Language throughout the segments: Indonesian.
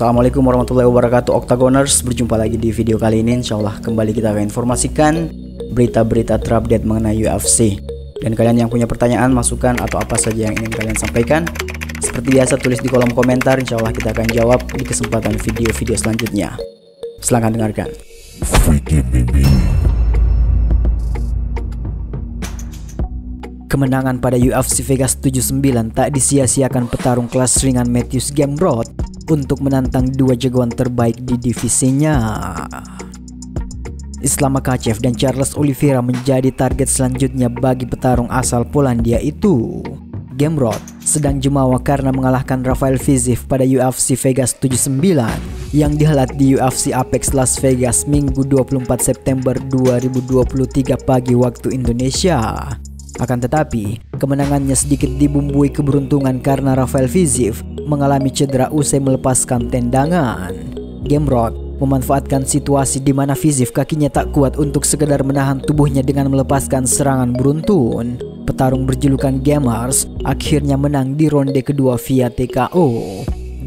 Assalamualaikum warahmatullahi wabarakatuh Octagoners. Berjumpa lagi di video kali ini. Insya Allah kembali kita akan informasikan Berita-berita terupdate mengenai UFC Dan kalian yang punya pertanyaan, masukan Atau apa saja yang ingin kalian sampaikan Seperti biasa tulis di kolom komentar. Insya Allah kita akan jawab di kesempatan video-video selanjutnya. Silahkan dengarkan. Kemenangan pada UFC Vegas 79 tak disia-siakan petarung kelas ringan Matthews Gamrot untuk menantang dua jagoan terbaik di divisinya. Islam Makachev dan Charles Oliveira menjadi target selanjutnya bagi petarung asal Polandia itu. Gamrot sedang jemawa karena mengalahkan Rafael Fiziev pada UFC Vegas 79 yang dihelat di UFC Apex Las Vegas Minggu 24 September 2023 pagi waktu Indonesia. Akan tetapi, kemenangannya sedikit dibumbui keberuntungan karena Rafael Fiziev mengalami cedera usai melepaskan tendangan. Gamrot memanfaatkan situasi di mana Fiziev kakinya tak kuat untuk sekedar menahan tubuhnya dengan melepaskan serangan beruntun. Petarung berjulukan Gamers akhirnya menang di ronde kedua via TKO.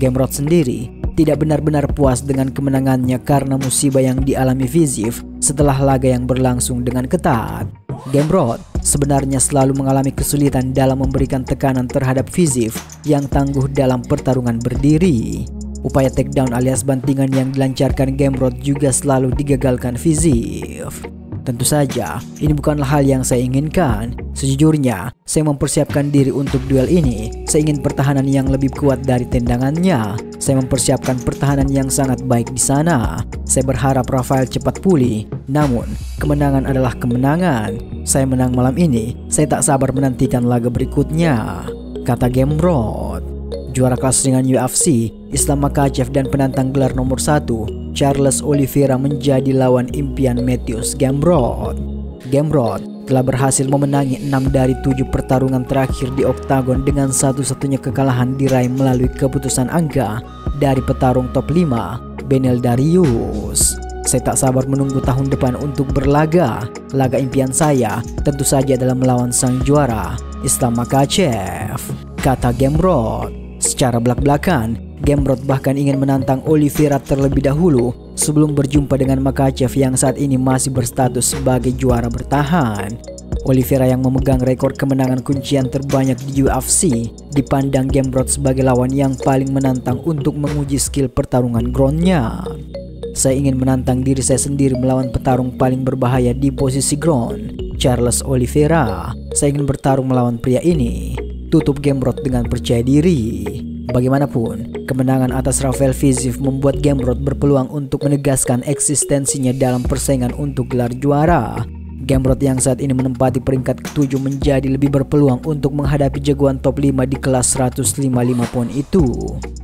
Gamrot sendiri tidak benar-benar puas dengan kemenangannya karena musibah yang dialami Fiziev setelah laga yang berlangsung dengan ketat. Gamrot sebenarnya selalu mengalami kesulitan dalam memberikan tekanan terhadap Fiziev yang tangguh dalam pertarungan berdiri. Upaya takedown alias bantingan yang dilancarkan Gamrot juga selalu digagalkan Fiziev. Tentu saja, ini bukanlah hal yang saya inginkan. Sejujurnya, saya mempersiapkan diri untuk duel ini. Saya ingin pertahanan yang lebih kuat dari tendangannya. Saya mempersiapkan pertahanan yang sangat baik di sana. Saya berharap Rafael cepat pulih. Namun, kemenangan adalah kemenangan. Saya menang malam ini. Saya tak sabar menantikan laga berikutnya. Kata Gamrot. Juara kelas ringan UFC, Islam Makachev dan penantang gelar nomor 1, Charles Oliveira menjadi lawan impian Matthews Gamrot. Gamrot telah berhasil memenangi 6 dari 7 pertarungan terakhir di oktagon dengan satu-satunya kekalahan diraih melalui keputusan angka dari petarung top 5, Benel Darius. Saya tak sabar menunggu tahun depan untuk berlaga. Laga impian saya tentu saja adalah melawan sang juara, Islam Makachev, kata Gamrot. Secara belak-belakan, Gamrot bahkan ingin menantang Oliveira terlebih dahulu sebelum berjumpa dengan Makachev yang saat ini masih berstatus sebagai juara bertahan. Oliveira yang memegang rekor kemenangan kuncian terbanyak di UFC dipandang Gamrot sebagai lawan yang paling menantang untuk menguji skill pertarungan groundnya. Saya ingin menantang diri saya sendiri melawan petarung paling berbahaya di posisi ground, Charles Oliveira. Saya ingin bertarung melawan pria ini tutup Gamrot dengan percaya diri. Bagaimanapun, kemenangan atas Rafael Fiziev membuat Gamrot berpeluang untuk menegaskan eksistensinya dalam persaingan untuk gelar juara. Gamrot yang saat ini menempati peringkat ketujuh menjadi lebih berpeluang untuk menghadapi jagoan top 5 di kelas 155 poin itu.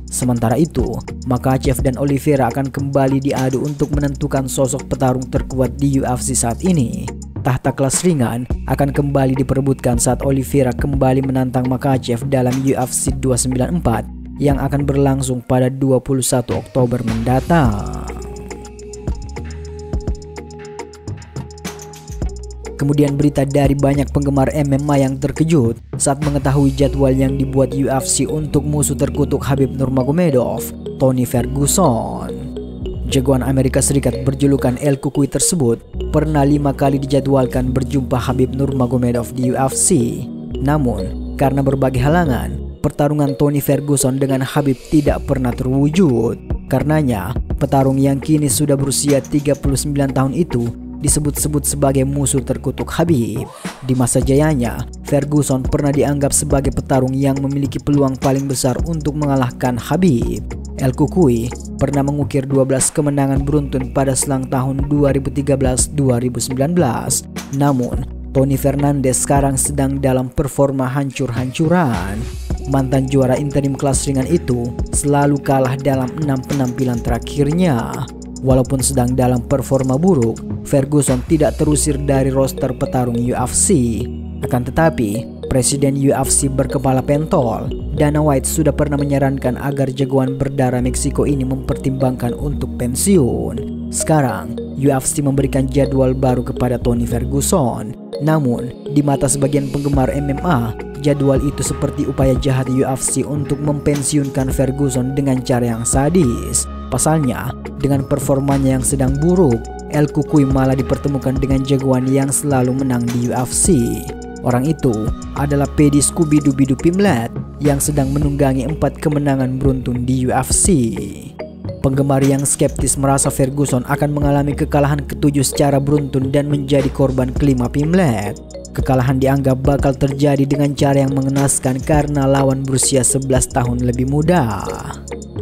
Sementara itu, Makachev dan Oliveira akan kembali diadu untuk menentukan sosok petarung terkuat di UFC saat ini tahta kelas ringan akan kembali diperebutkan saat Oliveira kembali menantang Makachev dalam UFC 294 yang akan berlangsung pada 21 Oktober mendatang. Kemudian berita dari banyak penggemar MMA yang terkejut saat mengetahui jadwal yang dibuat UFC untuk musuh terkutuk Habib Nurmagomedov, Tony Ferguson. Jagoan Amerika Serikat berjulukan El Kukui tersebut pernah lima kali dijadwalkan berjumpa Habib Nurmagomedov di UFC. Namun, karena berbagai halangan, pertarungan Tony Ferguson dengan Habib tidak pernah terwujud. Karenanya, petarung yang kini sudah berusia 39 tahun itu disebut-sebut sebagai musuh terkutuk Habib. Di masa jayanya, Ferguson pernah dianggap sebagai petarung yang memiliki peluang paling besar untuk mengalahkan Habib. El Kukui pernah mengukir 12 kemenangan beruntun pada selang tahun 2013-2019. Namun, Tony Fernandez sekarang sedang dalam performa hancur-hancuran. Mantan juara interim kelas ringan itu selalu kalah dalam enam penampilan terakhirnya. Walaupun sedang dalam performa buruk, Ferguson tidak terusir dari roster petarung UFC. Akan tetapi, Presiden UFC berkepala pentol, Dana White sudah pernah menyarankan agar jagoan berdarah Meksiko ini mempertimbangkan untuk pensiun. Sekarang, UFC memberikan jadwal baru kepada Tony Ferguson. Namun, di mata sebagian penggemar MMA, jadwal itu seperti upaya jahat UFC untuk mempensiunkan Ferguson dengan cara yang sadis. Pasalnya, dengan performanya yang sedang buruk, El Kukui malah dipertemukan dengan jagoan yang selalu menang di UFC. Orang itu adalah Pedi Scooby Dooby Pimlet yang sedang menunggangi empat kemenangan beruntun di UFC. Penggemar yang skeptis merasa Ferguson akan mengalami kekalahan ketujuh secara beruntun dan menjadi korban kelima Pimlet. Kekalahan dianggap bakal terjadi dengan cara yang mengenaskan karena lawan berusia 11 tahun lebih muda.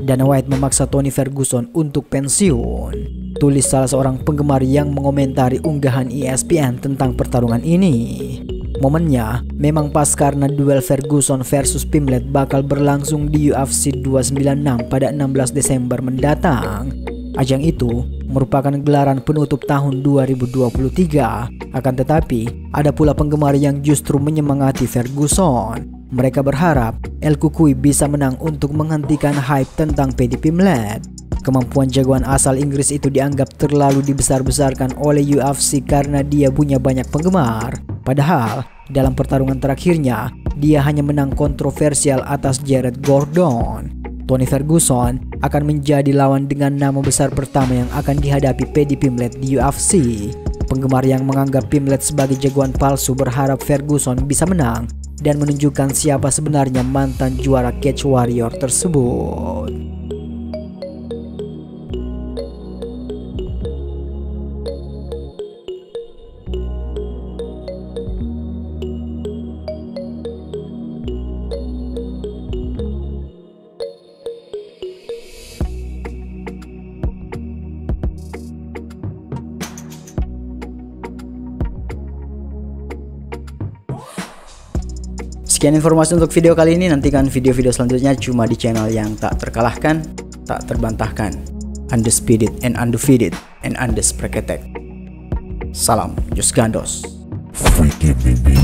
Dana White memaksa Tony Ferguson untuk pensiun. Tulis salah seorang penggemar yang mengomentari unggahan ESPN tentang pertarungan ini. Momennya memang pas karena duel Ferguson versus Pimlet bakal berlangsung di UFC 296 pada 16 Desember mendatang. Ajang itu merupakan gelaran penutup tahun 2023. Akan tetapi, ada pula penggemar yang justru menyemangati Ferguson. Mereka berharap El Kukui bisa menang untuk menghentikan hype tentang Paddy Pimlet. Kemampuan jagoan asal Inggris itu dianggap terlalu dibesar-besarkan oleh UFC karena dia punya banyak penggemar. Padahal, dalam pertarungan terakhirnya, dia hanya menang kontroversial atas Jared Gordon. Tony Ferguson akan menjadi lawan dengan nama besar pertama yang akan dihadapi Paddy Pimlet di UFC. Penggemar yang menganggap Pimlet sebagai jagoan palsu berharap Ferguson bisa menang dan menunjukkan siapa sebenarnya mantan juara Cage Warrior tersebut. Sekian informasi untuk video kali ini. Nantikan video-video selanjutnya cuma di channel yang tak terkalahkan, tak terbantahkan. Undisputed and undefeated and undisprecated. Salam Jus Gandos. Freaky baby.